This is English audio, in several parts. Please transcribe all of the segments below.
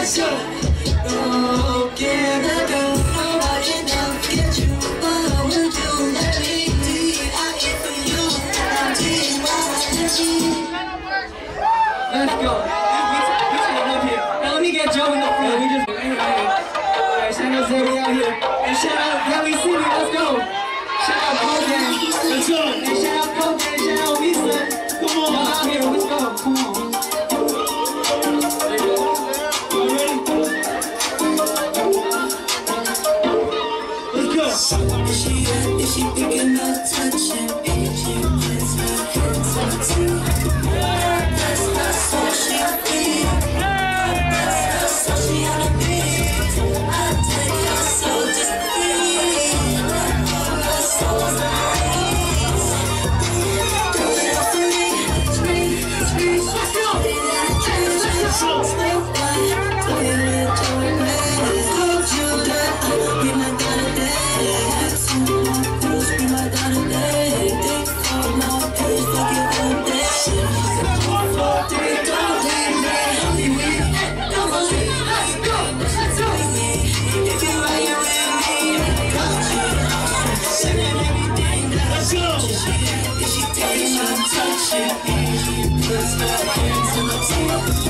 Let's go. Oh, give it go. Nobody else get you. What would you let me do? I get for you. I did my Let's go. Here. Now let me get Joe in the field. We just anyway. Alright, shout out Zay, we out here. And shout out Kelly let's go. Shout out Kogan. Let's go. And shout out Kogan, shout out Lisa. Come on. Y'all out here, let's go. Come on. She up? Is she thinking touching? Puts her hands on too? That's she feel. That's not so she a beat. I take soul just. Do it for me. Scream, scream. Let's go. I'm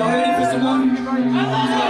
y'all ready for some more?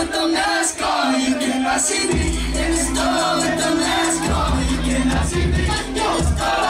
with the mask on, you cannot see me. In it's done with the mask on, you cannot see me. Yo, star.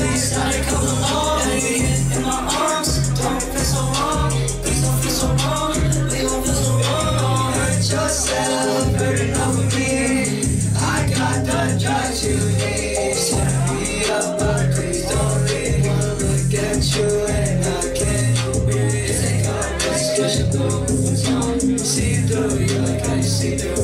you in my arms, don't feel so wrong. Don't feel so wrong. We don't feel so wrong. Don't hurt yourself, over me. I got the drugs you need. Me up, but please don't leave. Wanna look at you and I can't See through you like I see through.